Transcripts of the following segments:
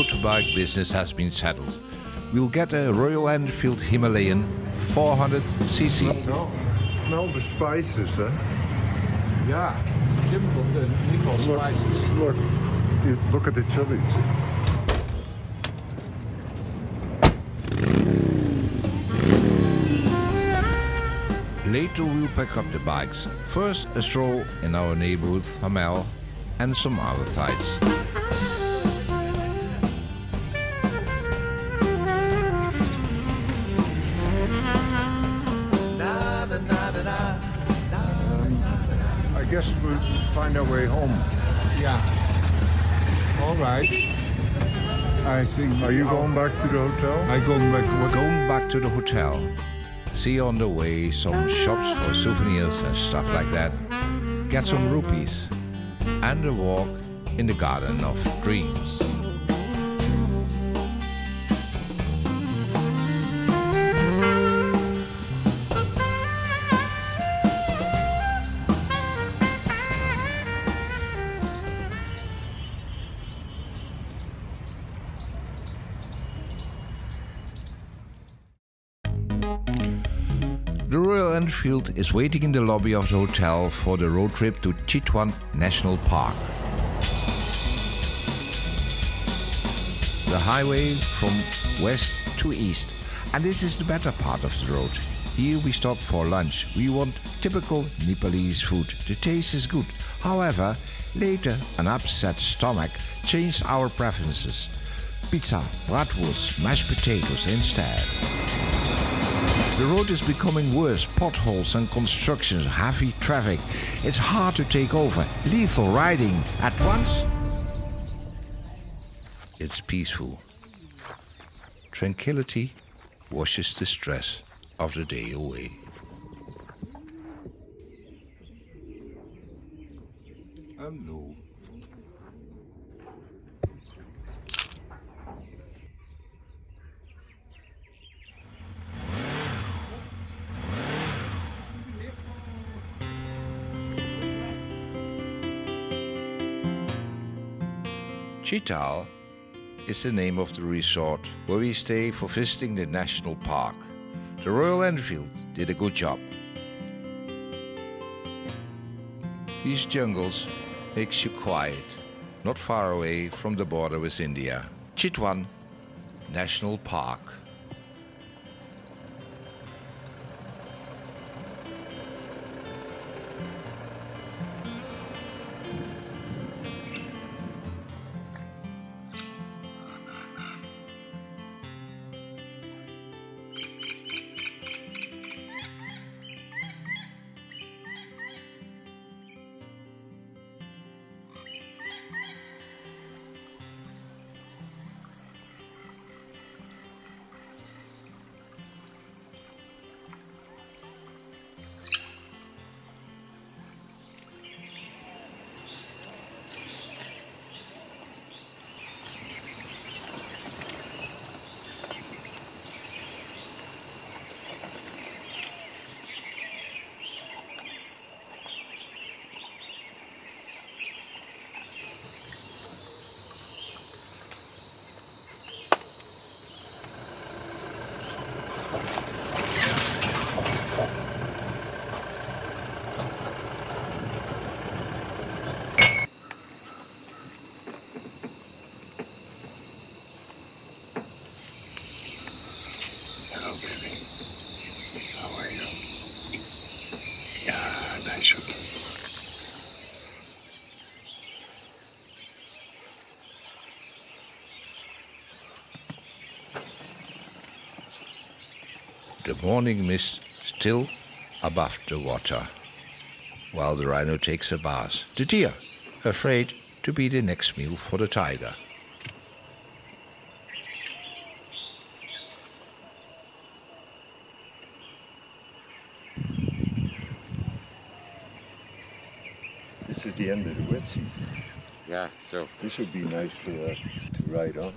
motorbike business has been settled. We'll get a Royal Enfield Himalayan 400cc. No. Smell the spices, huh? Yeah, simple, the Nippon Look, spices. look, you- look at the chilies. Later we'll pack up the bikes. First a stroll in our neighborhood, Thamel, and some other sites. Guess we'll find our way home. Yeah. All right. I think. Are you going back to the hotel? I going back. What? Going back to the hotel. See on the way some shops for souvenirs and stuff like that. Get some rupees. And a walk in the Garden of Dreams. Enfield is waiting in the lobby of the hotel for the road trip to Chitwan National Park. The highway from west to east. And this is the better part of the road. Here we stop for lunch. We want typical Nepalese food. The taste is good. However, later an upset stomach changed our preferences. Pizza, bratwurst, mashed potatoes instead. The road is becoming worse. Potholes and construction, heavy traffic. It's hard to take over. Lethal riding at once. It's peaceful. Tranquility washes the stress of the day away. Hello. Chital is the name of the resort where we stay for visiting the national park. The Royal Enfield did a good job. These jungles makes you quiet, not far away from the border with India. Chitwan National Park. The morning mist still above the water, while the rhino takes a bath. The deer, afraid to be the next meal for the tiger. This is the end of the wet season. Yeah, so. This would be nice for, uh, to ride on.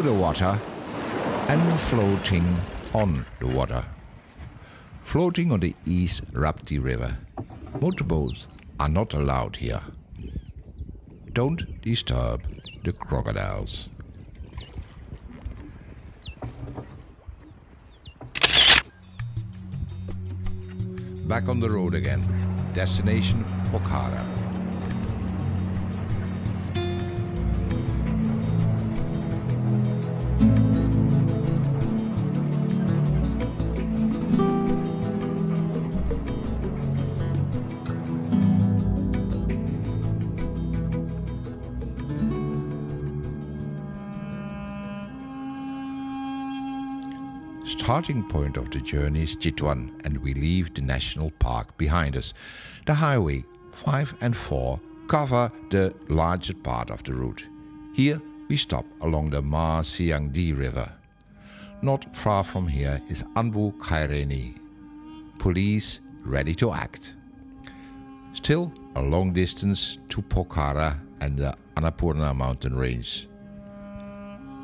Water and floating on the water. Floating on the East Rapti River. Motorboats are not allowed here. Don't disturb the crocodiles. Back on the road again. Destination Pokhara. Starting point of the journey is Chitwan and we leave the national park behind us. The highway 5 and 4 cover the larger part of the route. Here we stop along the Marsyangdi River. Not far from here is Anbu Khaireni. Police ready to act. Still a long distance to Pokhara and the Annapurna mountain range.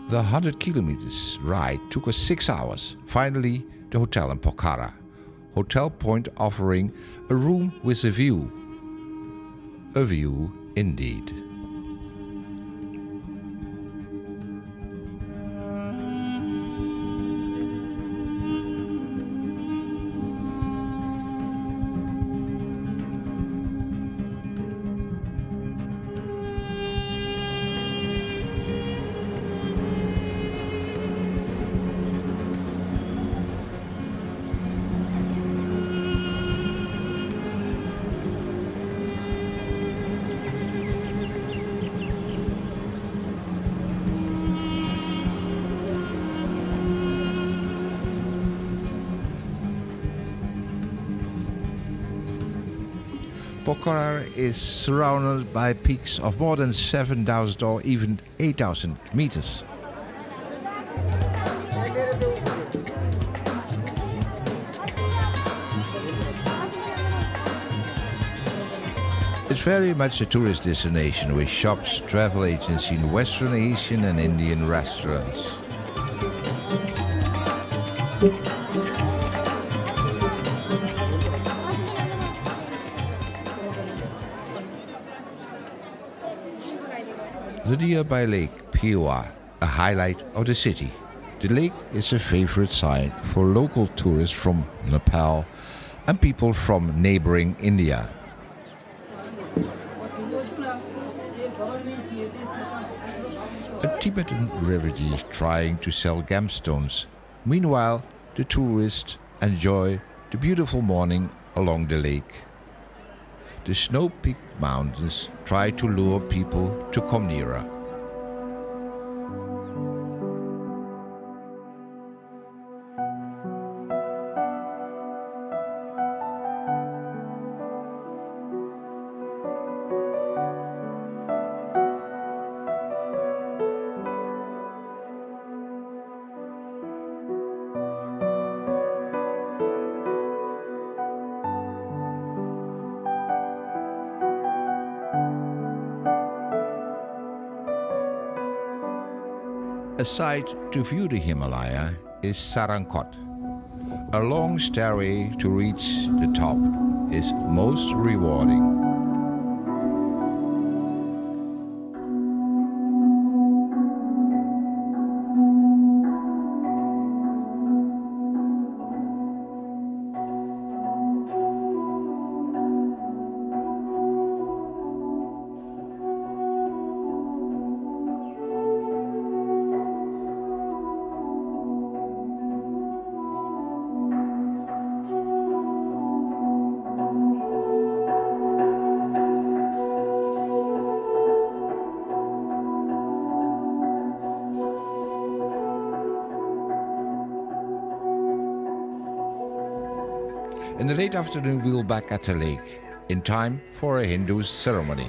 The 100 kilometers ride took us six hours. Finally, the hotel in Pokhara. Hotel Point offering a room with a view. A view indeed. Pokhara is surrounded by peaks of more than 7,000 or even 8,000 meters. It's very much a tourist destination with shops, travel agency, Western Asian and Indian restaurants. The nearby lake Phewa, a highlight of the city. The lake is a favorite site for local tourists from Nepal and people from neighboring India. A Tibetan refugee trying to sell gemstones. Meanwhile, the tourists enjoy the beautiful morning along the lake. The snow-peaked mountains try to lure people to come nearer. A site to view the Himalaya is Sarangkot. A long stairway to reach the top is most rewarding. In the late afternoon, we'll back at the lake in time for a Hindu ceremony.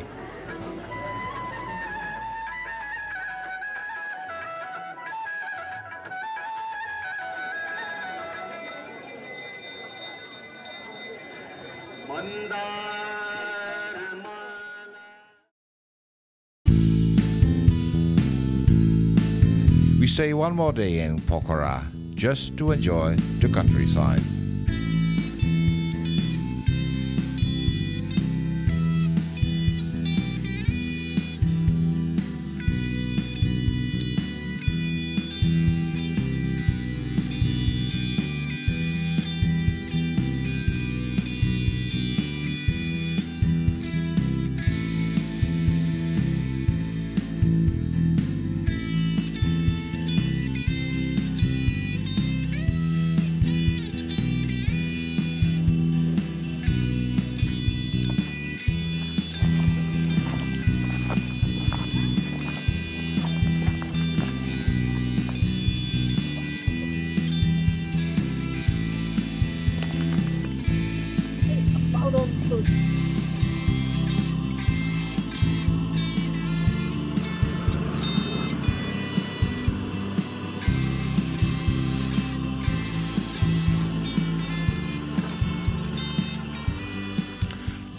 We stay one more day in Pokhara just to enjoy the countryside.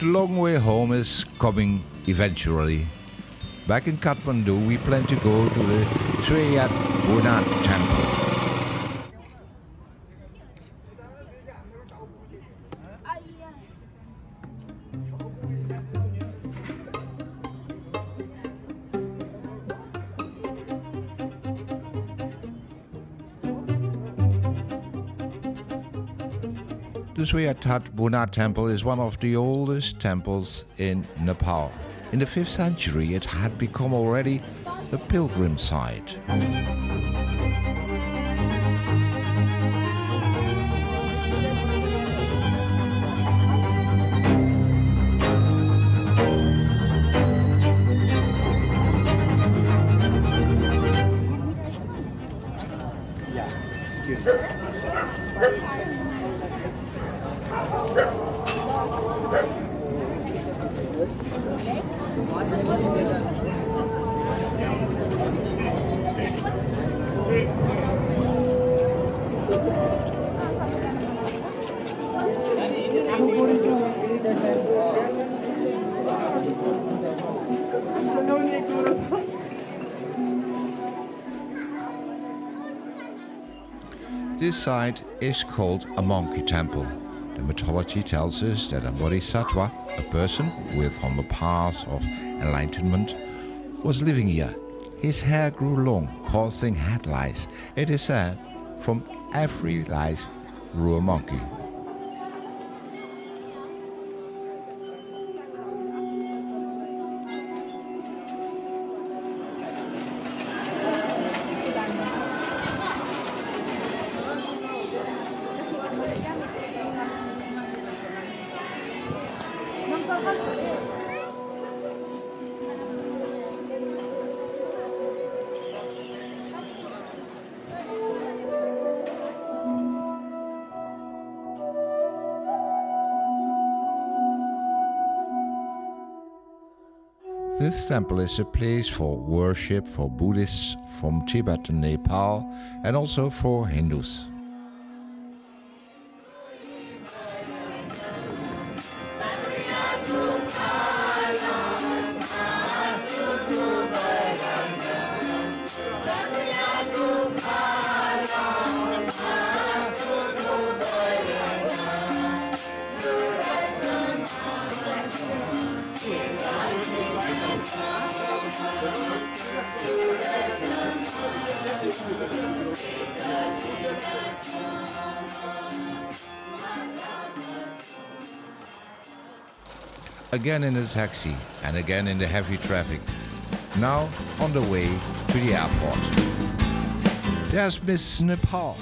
The long way home is coming eventually. Back in Kathmandu, we plan to go to the Sriyat Bunat Swayambhunath temple is one of the oldest temples in Nepal. In the 5th century, it had become already a pilgrim site. This site is called a monkey temple. The mythology tells us that a bodhisattva, a person with on the path of enlightenment, was living here. His hair grew long, causing head lice. It is said from every lice grew a monkey. This temple is a place for worship for Buddhists from Tibet and Nepal and also for Hindus. Again in the taxi and again in the heavy traffic. Now on the way to the airport. There's Miss Nepal.